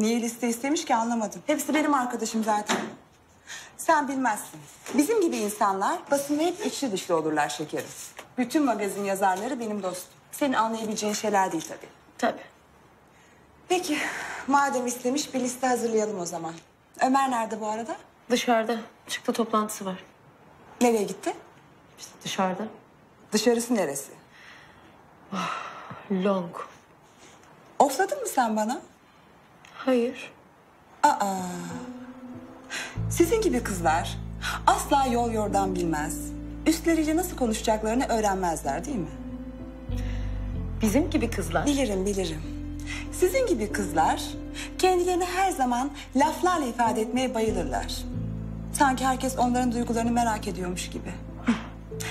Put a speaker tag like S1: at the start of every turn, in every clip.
S1: Niye liste istemiş ki anlamadım. Hepsi benim arkadaşım zaten. Sen bilmezsin. Bizim gibi insanlar basında hep içli dışlı olurlar şekerim. Bütün magazin yazarları benim dostum. Senin anlayabileceğin şeyler değil tabii.
S2: Tabii.
S1: Peki, madem istemiş bir liste hazırlayalım o zaman. Ömer nerede bu arada?
S2: Dışarıda. Çıktı toplantısı var.
S1: Nereye gitti?
S2: İşte dışarıda.
S1: Dışarısı neresi?
S2: Long.
S1: Ofladın mı sen bana?
S2: Hayır.
S1: Aa. Sizin gibi kızlar asla yol yordan bilmez. Üstleriyle nasıl konuşacaklarını öğrenmezler değil mi?
S2: Bizim gibi kızlar.
S1: Bilirim, bilirim. Sizin gibi kızlar kendilerini her zaman laflarla ifade etmeye bayılırlar. Sanki herkes onların duygularını merak ediyormuş gibi.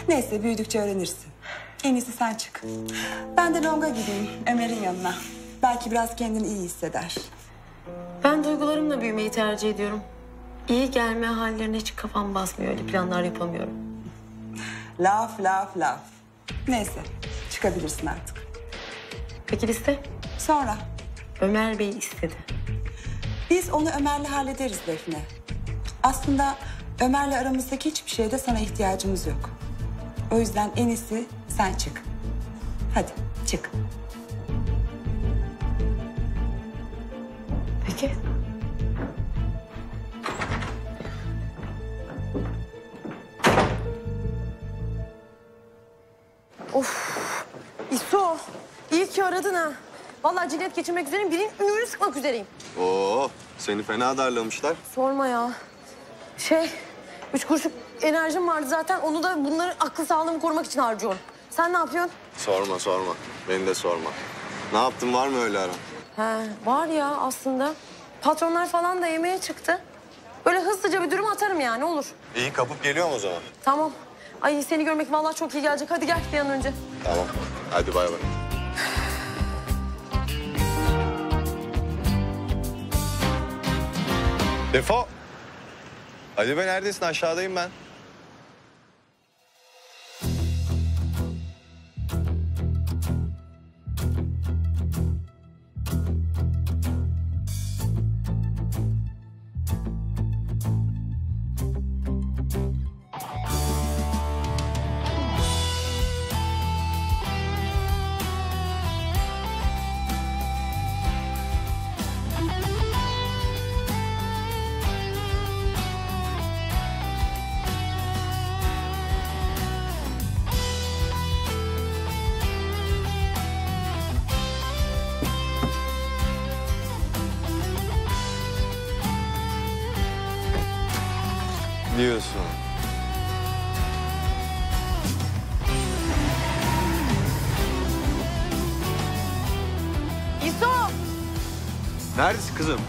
S1: Neyse büyüdükçe öğrenirsin. En iyisi sen çık. Ben de Long'a gideyim Ömer'in yanına. Belki biraz kendini iyi hisseder.
S2: Ben duygularımla büyümeyi tercih ediyorum. İyi gelme hallerine hiç kafam basmıyor. Öyle planlar yapamıyorum.
S1: Laf, laf, laf. Neyse çıkabilirsin artık.
S2: Peki liste?
S1: Sonra
S2: Ömer Bey istedi.
S1: biz onu Ömer'le hallederiz Defne. Aslında Ömer'le aramızdaki hiçbir şeyde sana ihtiyacımız yok. O yüzden en iyisi sen çık. Hadi çık.
S2: Peki.
S3: İso, iyi ki aradın ha. Vallahi cilet geçirmek üzereyim, birinin ününü sıkmak üzereyim.
S4: Oo, seni fena darlamışlar.
S3: Sorma ya. Şey, üç kuruşluk enerjim vardı zaten. Onu da bunları akıl sağlığımı korumak için harcıyorum. Sen ne yapıyorsun?
S4: Sorma sorma. Beni de sorma. Ne yaptın var mı öyle aran?
S3: He, var ya aslında. Patronlar falan da yemeğe çıktı. Böyle hızlıca bir durum atarım yani olur.
S4: İyi kapıp geliyorum o zaman.
S3: Tamam. Ay seni görmek vallahi çok iyi gelecek. Hadi gel bir an önce.
S4: Tamam. Hadi bay bay. Defo. Hadi be neredesin? Aşağıdayım ben. Neredesin kızım?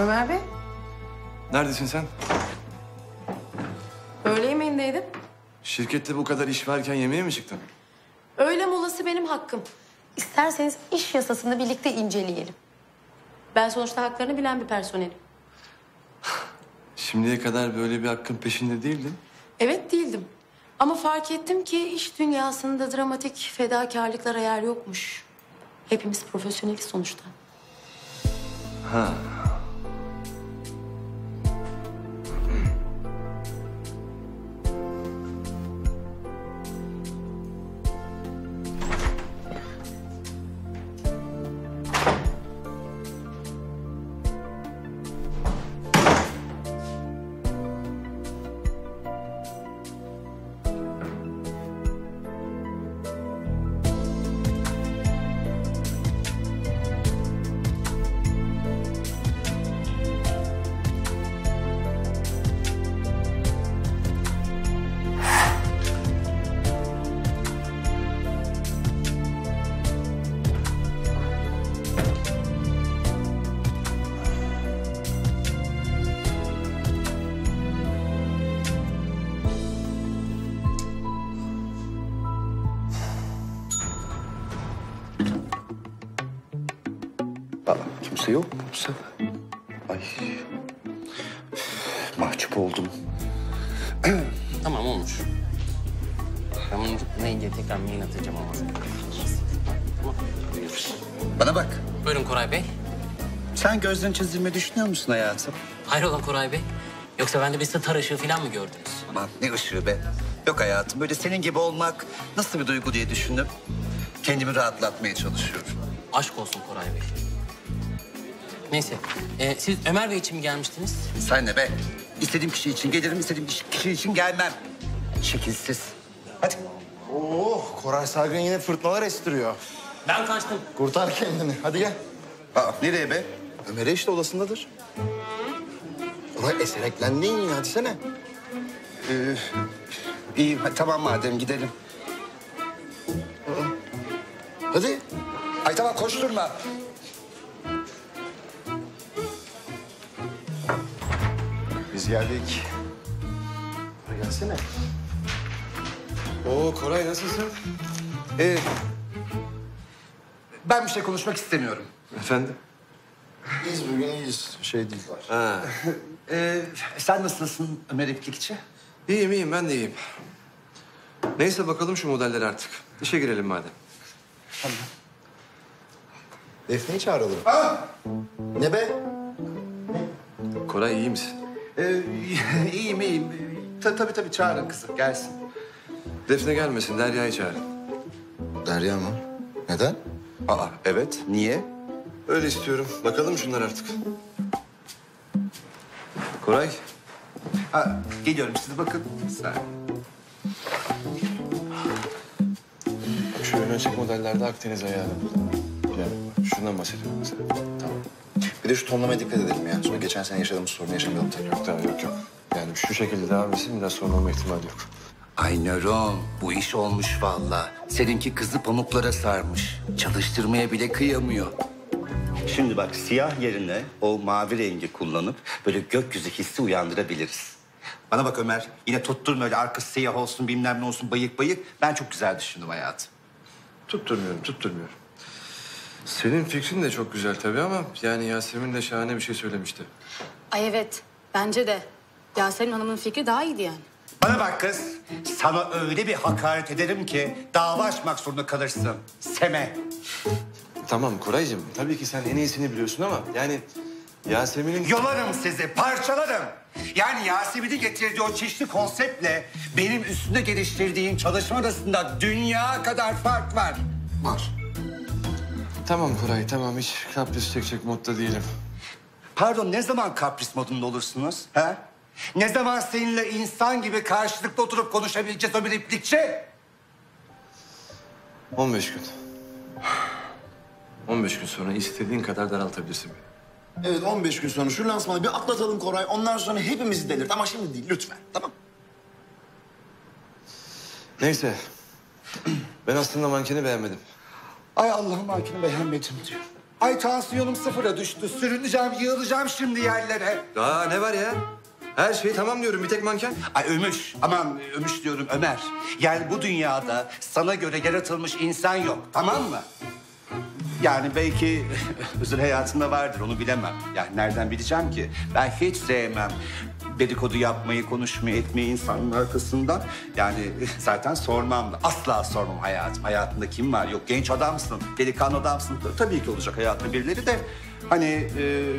S3: Ömer Bey,
S5: Neredesin sen?
S3: öğle yemeğindeydim.
S5: Şirkette bu kadar iş varken yemeğe mi çıktın?
S3: Öğle molası benim hakkım. İsterseniz iş yasasını birlikte inceleyelim. Ben sonuçta haklarını bilen bir personelim.
S5: Şimdiye kadar böyle bir hakkın peşinde değildin.
S3: Evet değildim. Ama fark ettim ki iş dünyasında dramatik fedakarlıklara yer yokmuş. Hepimiz profesyoneliz sonuçta.
S5: Ha.
S6: Kimse yok mu bu sefer? Ay. Mahcup oldum.
S7: Tamam olmuş. Ben bunu neyince tekrar mail atacağım ama. Tamam.
S6: Bana bak.
S7: Buyurun Koray Bey.
S6: Sen gözden çizdirmeyi düşünüyor musun hayatım?
S7: Hayrola Koray Bey? Yoksa bende bir star ışığı falan mı gördünüz?
S6: Aman ne ışığı be. Yok hayatım böyle senin gibi olmak nasıl bir duygu diye düşündüm. Kendimi rahatlatmaya çalışıyorum.
S7: Aşk olsun Koray Bey. Neyse, e, siz Ömer Bey için mi gelmiştiniz?
S6: Sen ne be? İstediğim kişi için gelirim, istediğim kişi için gelmem. Şekilsiz. Hadi.
S4: Oh, Koray Sargın yine fırtınalar estiriyor.
S7: Ben kaçtım.
S4: Kurtar kendini. Hadi gel.
S6: Aa, nereye be?
S4: Ömer'e işte odasındadır. Koray esereklendin yine. Hadi sene.
S6: Ee, iyi, tamam madem gidelim.
S4: Hadi.
S6: Ay tamam koşturma.
S4: Geldik. Gelsene.
S5: Oo Koray nasılsın?
S6: Ee, ben bir şey konuşmak istemiyorum.
S5: Efendim?
S4: Biz bugün iyiyiz. Şey değil.
S5: Ha.
S6: Ee, sen nasılsın Ömer İplikçi?
S5: İyiyim iyiyim ben de iyiyim. Neyse bakalım şu modeller artık. İşe girelim madem.
S4: Defne'yi çağıralım. Ne be?
S5: Koray iyi misin?
S6: Ee, iyiyim iyiyim. Ta, tabii tabii çağırın kızı gelsin.
S5: Defne gelmesin Derya'yı çağırın.
S4: Derya mı? Neden?
S6: Aa evet niye?
S5: Öyle istiyorum. Bakalım şunlar artık. Koray.
S6: Ha, geliyorum siz bakın. Sen.
S5: Şu ön açık modellerde Akdeniz ayağı. Yani şundan bahsediyorum mesela. Tamam.
S4: Bir de şu tonlamaya dikkat edelim ya. Sonra geçen sene yaşadığımız sorunu yaşamayalım tekrar.
S5: Yok tamam yok yok. Yani şu şekilde devam etsin bir daha sorun olma ihtimali yok.
S6: Ay Nöron bu iş olmuş vallahi. Seninki kızı pamuklara sarmış. Çalıştırmaya bile kıyamıyor. Şimdi bak siyah yerine o mavi rengi kullanıp böyle gökyüzü hissi uyandırabiliriz. Bana bak Ömer yine tutturma öyle arkası siyah olsun bilmem ne olsun bayık bayık. Ben çok güzel düşündüm hayatım.
S5: Tutturmuyorum, tutturmuyorum. Senin fikrin de çok güzel tabii ama yani Yasemin de şahane bir şey söylemişti.
S8: Ay evet, bence de. Yasemin Hanım'ın fikri daha iyiydi yani.
S6: Bana bak kız. Sana öyle bir hakaret ederim ki dava açmak zorunda kalırsın. Seme.
S5: Tamam Koraycığım, tabii ki sen en iyisini biliyorsun ama yani Yasemin'in...
S6: Yolarım sizi, parçalarım. Yani Yasemin'in getirdiği o çeşitli konseptle benim üstünde geliştirdiğim çalışma arasında dünya kadar fark var.
S4: Var.
S5: Tamam Koray, tamam hiç kapris çekecek modda değilim.
S6: Pardon ne zaman kapris modunda olursunuz? Ha? Ne zaman seninle insan gibi karşılıklı oturup konuşabileceğiz o bir iplikçi?
S5: 15 gün. 15 gün sonra istediğin kadar daraltabilirsin beni.
S4: Evet 15 gün sonra şu lansmanı bir atlatalım Koray. Ondan sonra hepimizi delirt ama şimdi değil lütfen. Tamam.
S5: Neyse. Ben aslında mankeni beğenmedim.
S6: Ay Allah'ım makine beğenmedim diyor. Ay tansiyonum sıfıra düştü. Sürüneceğim, yığılacağım şimdi yerlere.
S5: Daha ne var ya? Her şey tamam diyorum, bir tek manken.
S6: Ay Ömüş, aman Ömüş diyorum Ömer. Yani bu dünyada sana göre yaratılmış insan yok, tamam mı? Yani belki özel hayatında vardır, onu bilemem. Yani nereden bileceğim ki? Ben hiç sevmem dedikodu yapmayı, konuşmayı, etmeyi insanın arkasından. Yani zaten sormam da. Asla sormam hayatım. Hayatında kim var? Yok genç adamsın, delikanlı adamsın. Tabii ki olacak hayatında birileri de. Hani e,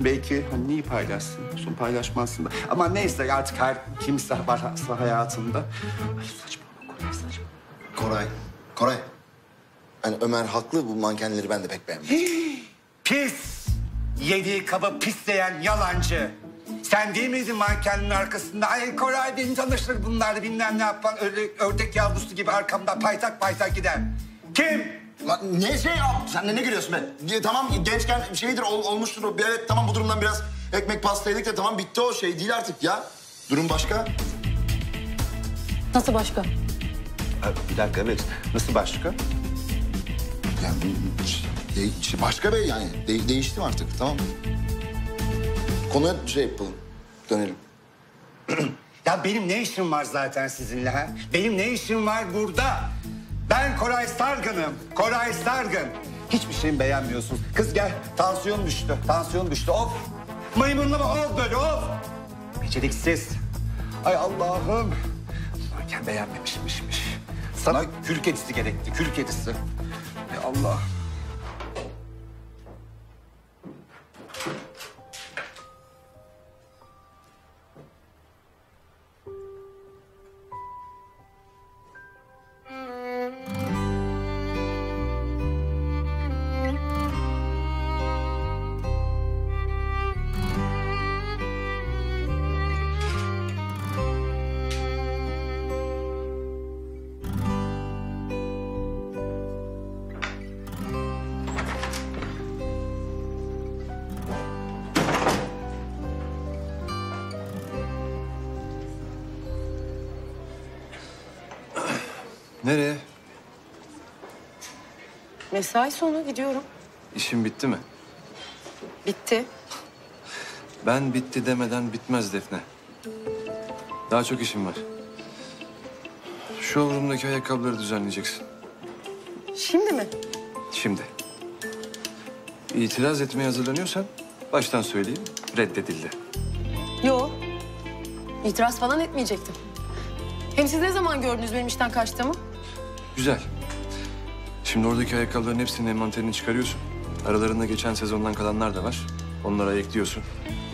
S6: belki hani neyi paylaşsın, son paylaşmazsın da. Ama neyse artık her kimse varsa hayatında. Ay saçmalama Koray saçma.
S4: Koray. Koray. Yani Ömer haklı bu mankenleri ben de pek beğenmedim.
S6: Pis! Yediği kabı pisleyen yalancı. Sen değil miydin mankenin arkasında? Ay Koray beni tanıştır bunlarla bilmem ne yapan öyle ördek yavrusu gibi arkamda paytak paytak giden. Kim?
S4: Lan ne şey yap? Sen de ne gülüyorsun be? Ya Tamam gençken şeydir ol- olmuştur o. Evet tamam bu durumdan biraz ekmek pasta yedik de tamam bitti o şey değil artık ya. Durum başka.
S8: Nasıl başka?
S6: Ha, bir dakika evet. Nasıl başka?
S4: Yani de- şey, başka be yani De- değiştim artık tamam. Konuya şey yapalım. Dönelim.
S6: Ya benim ne işim var zaten sizinle ha? Benim ne işim var burada? Ben Koray Sargın'ım. Koray Sargın. Hiçbir şeyimi beğenmiyorsunuz. Kız gel. Tansiyon düştü. Tansiyon düştü. Of. Maymunlama of böyle of. Beceriksiz. Ay Allah'ım. Varken beğenmemişmişmiş. Sana kül kedisi gerekti. Kül kedisi. Ay Allah.
S9: Nereye?
S3: Mesai sonu gidiyorum.
S9: İşin bitti mi?
S3: Bitti.
S9: Ben bitti demeden bitmez Defne. Daha çok işim var. Showroom'daki ayakkabıları düzenleyeceksin.
S3: Şimdi mi?
S9: Şimdi. İtiraz etmeye hazırlanıyorsan baştan söyleyeyim reddedildi.
S3: Yo. İtiraz falan etmeyecektim. Hem siz ne zaman gördünüz benim işten kaçtığımı?
S9: Güzel. Şimdi oradaki ayakkabıların hepsinin envanterini çıkarıyorsun. Aralarında geçen sezondan kalanlar da var. Onlara ekliyorsun.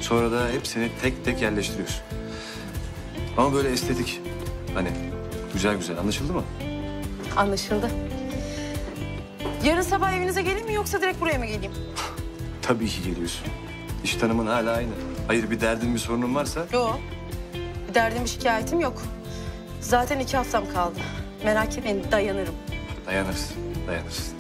S9: Sonra da hepsini tek tek yerleştiriyorsun. Ama böyle estetik. Hani güzel güzel anlaşıldı mı?
S3: Anlaşıldı. Yarın sabah evinize geleyim mi yoksa direkt buraya mı geleyim?
S9: Tabii ki geliyorsun. İş tanımın hala aynı. Hayır bir derdin bir sorunun varsa
S3: Yo. Bir derdim bir şikayetim yok. Zaten iki haftam kaldı. Merak etmeyin dayanırım.
S9: dayanırsın. Dayanırsın.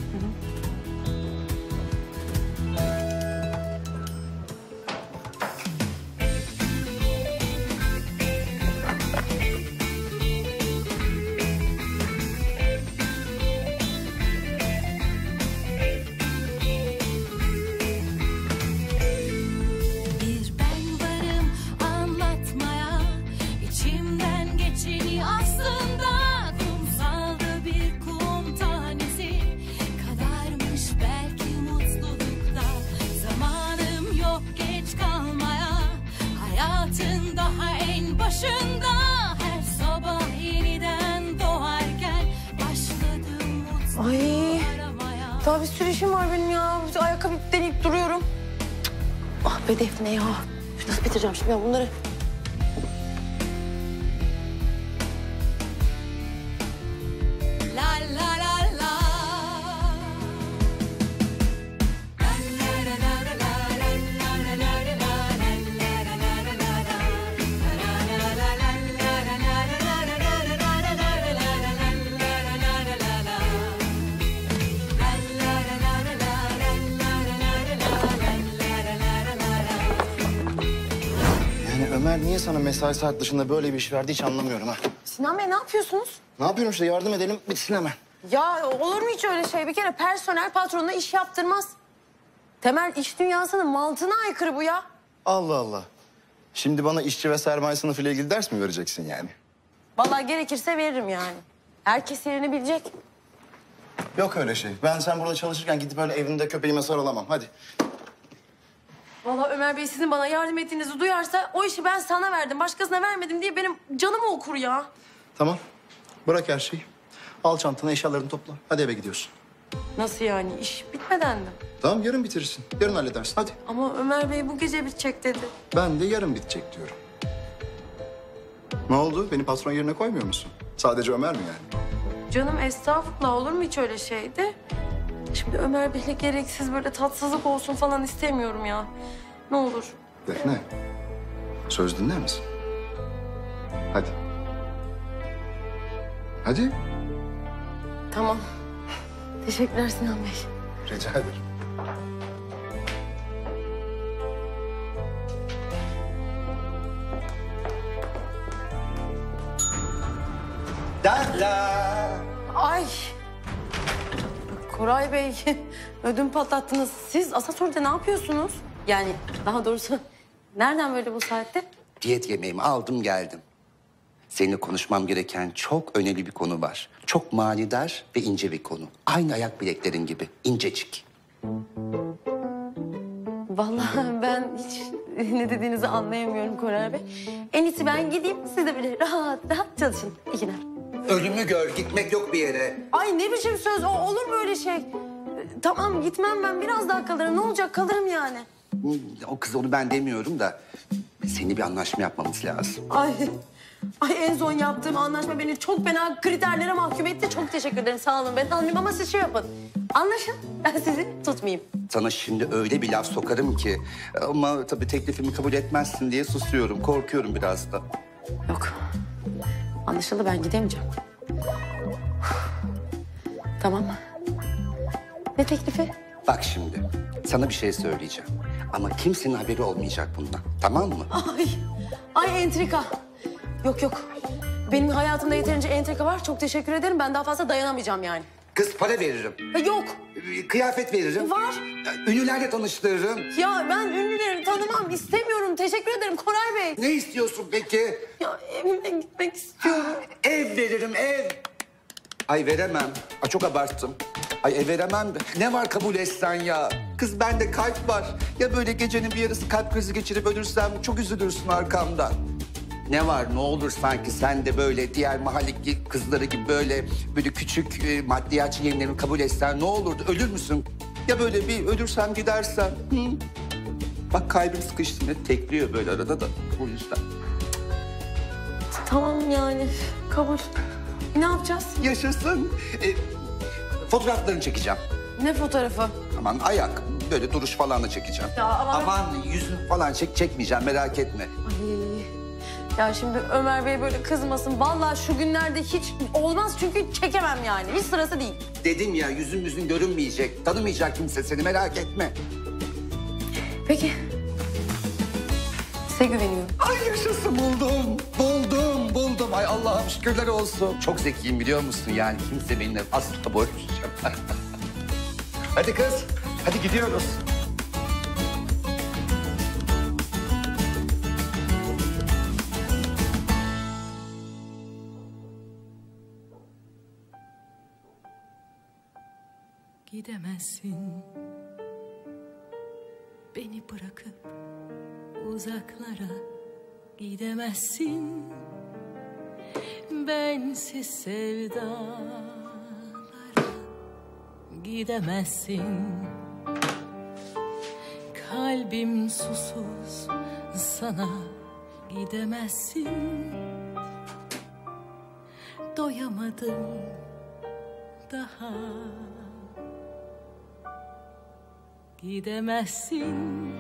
S10: Daha
S3: bir sürü işim var benim ya. Ayakkabı deneyip duruyorum. Ah be Defne ya. Nasıl bitireceğim şimdi ben bunları?
S4: Ömer niye sana mesai saat dışında böyle bir iş verdi hiç anlamıyorum ha.
S3: Sinan Bey ne yapıyorsunuz?
S4: Ne yapıyorum işte yardım edelim bitsin hemen.
S3: Ya olur mu hiç öyle şey? Bir kere personel patronuna iş yaptırmaz. Temel iş dünyasının mantığına aykırı bu ya.
S4: Allah Allah. Şimdi bana işçi ve sermaye sınıfıyla ilgili ders mi vereceksin yani?
S3: Vallahi gerekirse veririm yani. Herkes yerini bilecek.
S4: Yok öyle şey. Ben sen burada çalışırken gidip öyle evinde köpeğime sarılamam. Hadi.
S3: Vallahi Ömer Bey sizin bana yardım ettiğinizi duyarsa o işi ben sana verdim, başkasına vermedim diye benim canımı okur ya.
S4: Tamam. Bırak her şeyi. Al çantanı, eşyalarını topla. Hadi eve gidiyorsun.
S3: Nasıl yani? İş bitmeden mi?
S4: Tamam yarın bitirirsin. Yarın halledersin. Hadi.
S3: Ama Ömer Bey bu gece bitecek dedi.
S4: Ben de yarın bitecek diyorum. Ne oldu? Beni patron yerine koymuyor musun? Sadece Ömer mi yani?
S3: Canım estağfurullah olur mu hiç öyle şeydi? Şimdi Ömer Bey'le gereksiz böyle tatsızlık olsun falan istemiyorum ya. Ne olur.
S4: Defne. Söz dinler misin? Hadi. Hadi.
S3: Tamam. Teşekkürler Sinan Bey.
S4: Rica ederim.
S6: Da da.
S3: Ay. Koray Bey, ödüm patlattınız. Siz asansörde ne yapıyorsunuz? Yani daha doğrusu nereden böyle bu saatte?
S6: Diyet yemeğimi aldım geldim. Seninle konuşmam gereken çok önemli bir konu var. Çok manidar ve ince bir konu. Aynı ayak bileklerin gibi incecik.
S3: Vallahi ben hiç ne dediğinizi anlayamıyorum Koray Bey. En iyisi ben gideyim siz de böyle rahat rahat çalışın. İyi günler.
S6: Ölümü gör, gitmek yok bir yere.
S3: Ay ne biçim söz o olur mu öyle şey? Tamam gitmem ben biraz daha kalırım. Ne olacak kalırım yani.
S6: O kız onu ben demiyorum da... ...seni bir anlaşma yapmamız lazım.
S3: Ay, ay en son yaptığım anlaşma beni çok fena kriterlere mahkum etti. Çok teşekkür ederim sağ olun ben almayayım ama siz şey yapın. Anlaşın ben sizi tutmayayım.
S6: Sana şimdi öyle bir laf sokarım ki... ...ama tabii teklifimi kabul etmezsin diye susuyorum. Korkuyorum biraz da.
S3: Yok. Anlaşıldı ben gidemeyeceğim. Tamam. Ne teklifi?
S6: Bak şimdi, sana bir şey söyleyeceğim. Ama kimsenin haberi olmayacak bundan. Tamam mı?
S3: Ay, ay entrika. Yok yok. Benim hayatımda yeterince entrika var. Çok teşekkür ederim. Ben daha fazla dayanamayacağım yani.
S6: Kız para veririm.
S3: Ha, yok.
S6: Ee, Kıyafet veririm.
S3: Var.
S6: Ünlülerle tanıştırırım.
S3: Ya ben ünlüleri tanımam. istemiyorum. Teşekkür ederim Koray Bey.
S6: Ne istiyorsun peki?
S3: Ya evime gitmek istiyorum.
S6: Ev veririm, ev. Ay veremem. Ay çok abarttım. Ay ev veremem. Ne var kabul etsen ya? Kız bende kalp var. Ya böyle gecenin bir yarısı kalp krizi geçirip ölürsem çok üzülürsün arkamdan. Ne var ne olur sanki sen de böyle diğer mahalle kızları gibi böyle böyle küçük e, maddiyatçı yenilerini kabul etsen ne olurdu? Ölür müsün? Ya böyle bir ölürsem gidersem? Hı? Bak kalbim sıkıştı. Ne tekliyor böyle arada da o yüzden.
S3: Tamam yani. Kabul. Ne yapacağız?
S6: Yaşasın. E, fotoğraflarını çekeceğim.
S3: Ne fotoğrafı?
S6: Aman ayak, böyle duruş falan da çekeceğim.
S3: Ya aman-
S6: Aman yüzün falan çek çekmeyeceğim merak etme.
S3: Ay. Ya şimdi Ömer Bey böyle kızmasın. Vallahi şu günlerde hiç olmaz çünkü çekemem yani. Hiç sırası değil.
S6: Dedim ya yüzün yüzün görünmeyecek, tanımayacak kimse seni merak etme.
S3: Peki. Size güveniyorum.
S6: Ay yaşasın buldum, buldum, buldum. Ay Allah'ım şükürler olsun. Çok zekiyim biliyor musun yani kimse benimle asla barışacak. hadi kız, hadi gidiyoruz.
S9: Gidemezsin. Beni bırakıp uzaklara Gidemezsin. Bensiz sevdalara Gidemezsin. Kalbim susuz sana Gidemezsin. Doyamadım daha Gidemezsin.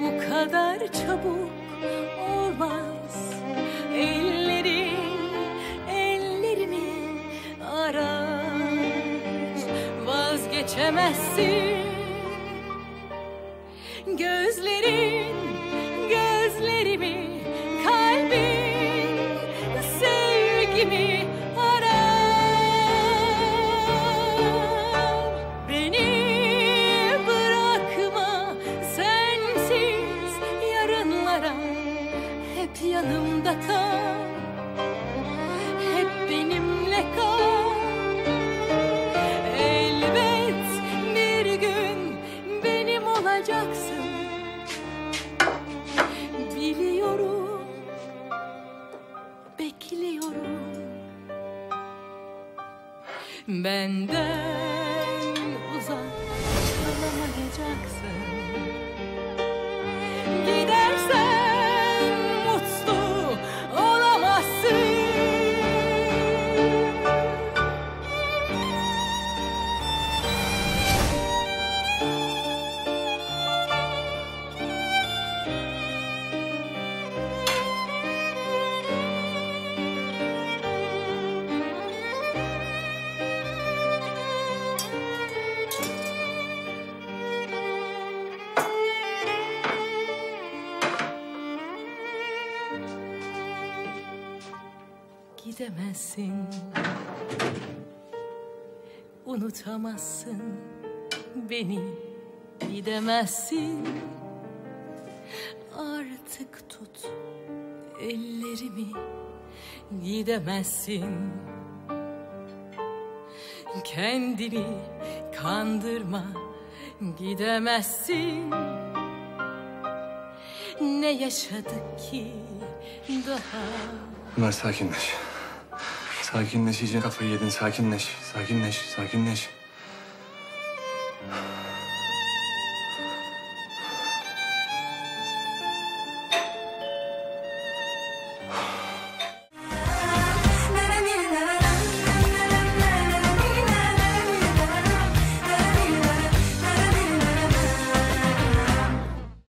S9: Bu kadar çabuk olmaz. Ellerin ellerimi arar. Vazgeçemezsin yanımda kal Gidemezsin. Unutamazsın beni Gidemezsin. Artık tut ellerimi Gidemezsin. Kendini kandırma gidemezsin. Ne yaşadık ki daha?
S5: Ömer sakinleş. Sakinleş iyice kafayı yedin. Sakinleş, sakinleş, sakinleş.